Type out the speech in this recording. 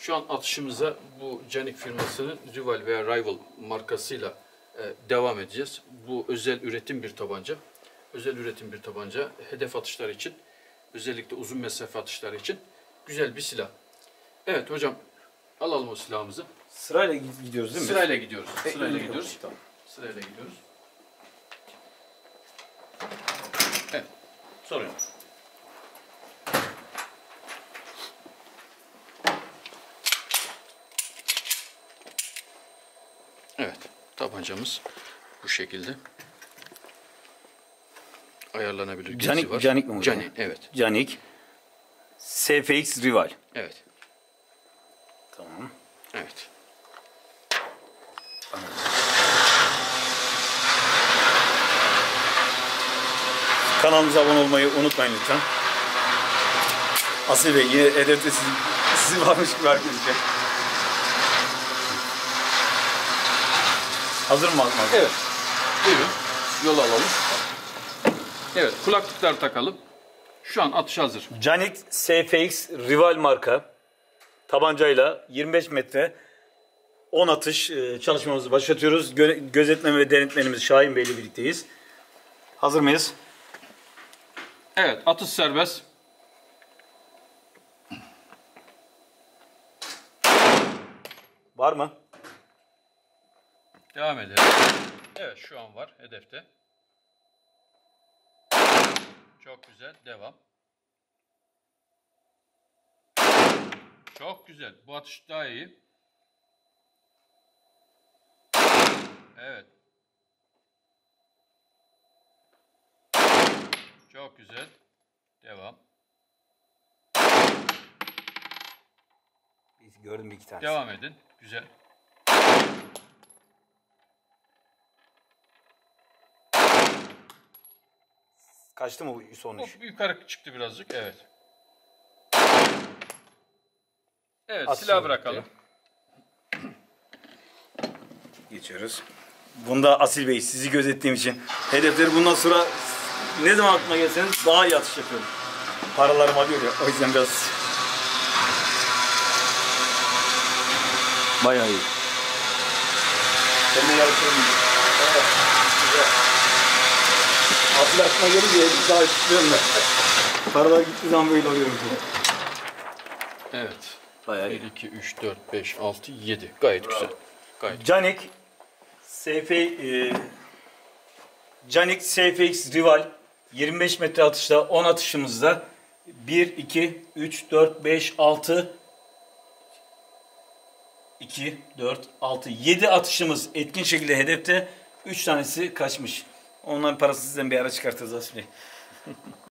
Şu an atışımıza bu Canik firmasının Rival veya Rival markasıyla e, devam edeceğiz. Bu özel üretim bir tabanca. Özel üretim bir tabanca. Hedef atışları için, özellikle uzun mesafe atışları için güzel bir silah. Evet hocam, alalım o silahımızı. Sırayla gidiyoruz değil mi? Sırayla gidiyoruz. E, Sırayla iyi, gidiyoruz. Tamam. Sırayla gidiyoruz. Evet. Sorun Evet. Tabancamız bu şekilde. Ayarlanabilir. Canik- var. Canik mi hocam? Canik, evet. Canik. SFX Rival. Evet. Tamam. Evet. Kanalımıza abone olmayı unutmayın lütfen. Asil Bey yine hedefte sizin, sizin varmış gibi hareket Hazır mı Mazlum? Evet. Buyurun. Yol alalım. Evet. Kulaklıkları takalım. Şu an atış hazır. Canik SFX Rival marka tabancayla 25 metre 10 atış e, çalışmamızı başlatıyoruz. Gö- gözetleme ve denetmenimiz Şahin Bey ile birlikteyiz. Hazır mıyız? Evet. Atış serbest. Var mı? Devam edelim. Evet şu an var hedefte. Çok güzel. Devam. Çok güzel. Bu atış daha iyi. Evet. Çok güzel. Devam. Gördüm bir iki tane. Devam edin. Güzel. Kaçtı mı bu son üç? Hop, yukarı çıktı birazcık. Evet. Evet At silah bırakalım. Geçiyoruz. Bunda Asil Bey sizi gözettiğim için hedefleri bundan sonra ne zaman aklıma gelseniz daha iyi atış yapıyorum. Paralarım alıyor ya o yüzden biraz bayağı iyi. Seninle yarışıyorum. Evet, güzel. Asil aklıma gelince daha istiyorum ben. Paralar gittiği zaman böyle oluyorum. Evet. Bayağı 1, 2, 3, 4, 5, 6, 7. Gayet güzel. Gayet Canik SF e, Canik SFX Rival 25 metre atışta 10 atışımızda 1 2 3 4 5 6 2 4 6 7 atışımız etkin şekilde hedefte 3 tanesi kaçmış. Onların parası sizden bir ara çıkartırız Asli.